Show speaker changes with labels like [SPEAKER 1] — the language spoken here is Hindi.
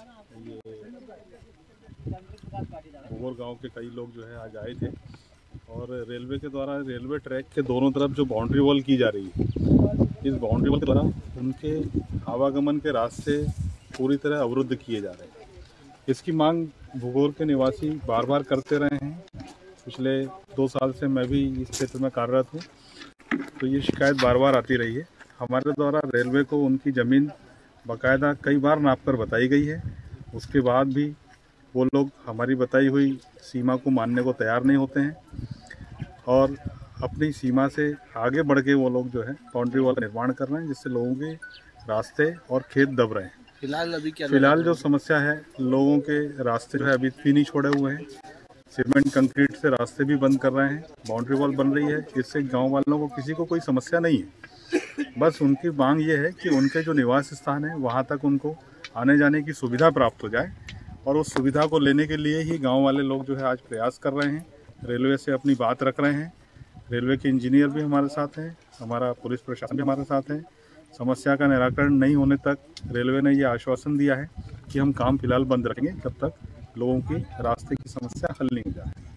[SPEAKER 1] ये भोगोर गाँव के कई लोग जो है आज आए थे और रेलवे के द्वारा, रेलवे ट्रैक के दोनों तरफ़ जो बाउंड्री वॉल की जा रही है, इस बाउंड्री वॉल के द्वारा उनके आवागमन के रास्ते पूरी तरह अवरुद्ध किए जा रहे हैं। इसकी मांग भूगोर के निवासी बार बार करते रहे हैं। पिछले दो साल से मैं भी इस क्षेत्र में कार्यरत हूँ। तो ये शिकायत बार बार आती रही है। हमारे द्वारा रेलवे को उनकी ज़मीन बाकायदा कई बार नाप कर बताई गई है। उसके बाद भी वो लोग हमारी बताई हुई सीमा को मानने को तैयार नहीं होते हैं और अपनी सीमा से आगे बढ़ के वो लोग जो है बाउंड्री वॉल निर्माण कर रहे हैं जिससे लोगों के रास्ते और खेत दब रहे हैं।
[SPEAKER 2] फ़िलहाल अभी क्या
[SPEAKER 1] फ़िलहाल जो समस्या है लोगों के रास्ते जो है अभी भी नहीं छोड़े हुए हैं। सीमेंट कंक्रीट से रास्ते भी बंद कर रहे हैं बाउंड्री वॉल बन रही है इससे गाँव वालों को किसी को कोई समस्या नहीं है। बस उनकी मांग ये है कि उनके जो निवास स्थान है, वहाँ तक उनको आने जाने की सुविधा प्राप्त हो जाए और उस सुविधा को लेने के लिए ही गाँव वाले लोग जो है आज प्रयास कर रहे हैं। रेलवे से अपनी बात रख रहे हैं। रेलवे के इंजीनियर भी हमारे साथ हैं, हमारा पुलिस प्रशासन भी हमारे साथ है। समस्या का निराकरण नहीं होने तक रेलवे ने ये आश्वासन दिया है कि हम काम फ़िलहाल बंद रखेंगे जब तक लोगों की रास्ते की समस्या हल नहीं हो जाए।